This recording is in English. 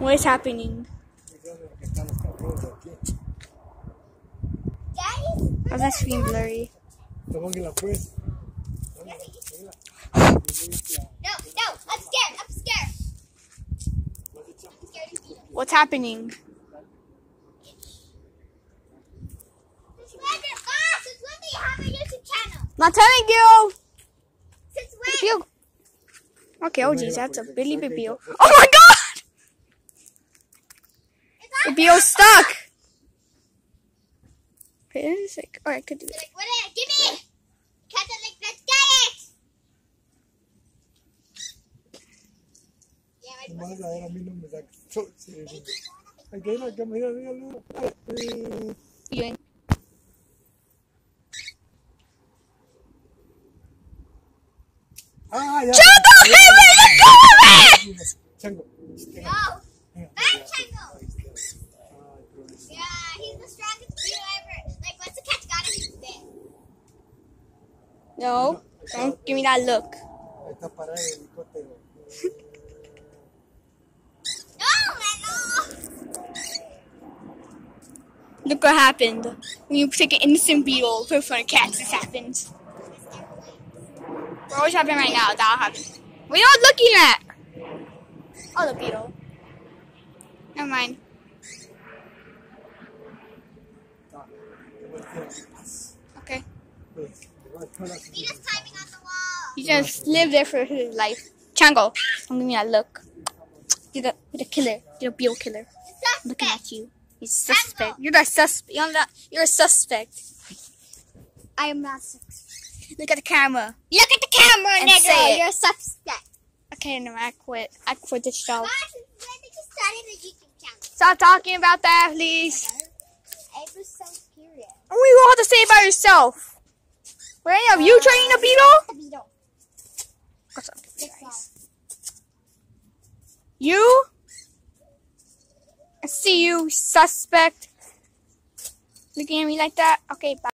What is happening? Guys, Oh, that screen blurry. No, no, I'm scared. I'm scared. I'm scared. What's happening? Since when did, since when do you have a YouTube channel? Not telling you. Since when? Okay, oh geez, that's a Billy Bibio. Oh my god! It's on Bibio's stuck! Wait, wait a sec. Alright, could do it. Like, what is it? Give me! Catch it like, let's get it! Yeah, my Más a mí no me da. so- sí, sí. Aquí hay la cámara, mira, mira. Eh, Ah, ya. Chango, hey, man, let go of me! Chango. No! Bad Chango! Yeah, he's the strongest beetle ever. Like, once the cat's got him, he's dead. No, don't give me that look. Ahí está parado el helicóptero. No, man! Look what happened. When you take an innocent beetle put in front of cats, this happens. We're always happening right now. That'll happen. What are you looking at? Oh, the beetle. Never mind. Ah, okay. He just climbing on the wall. He just lived there for his life. Chango, don't give me that look. You're the, you're the killer. You're the beetle killer. I'm looking at you. You're suspect. You're the suspect. You're not. You're a suspect. I am not suspect. Look at the camera. Look at the camera, And nigga. it. You're a suspect. Okay, no, I quit. I quit this show. Why since when did you start the YouTube channel? Stop talking about that, please. I was so curious. Do you all have to say about yourself? Were any you training a beetle? Beetle. What's up? All. You? I see you, suspect. Looking at me like that? Okay, bye.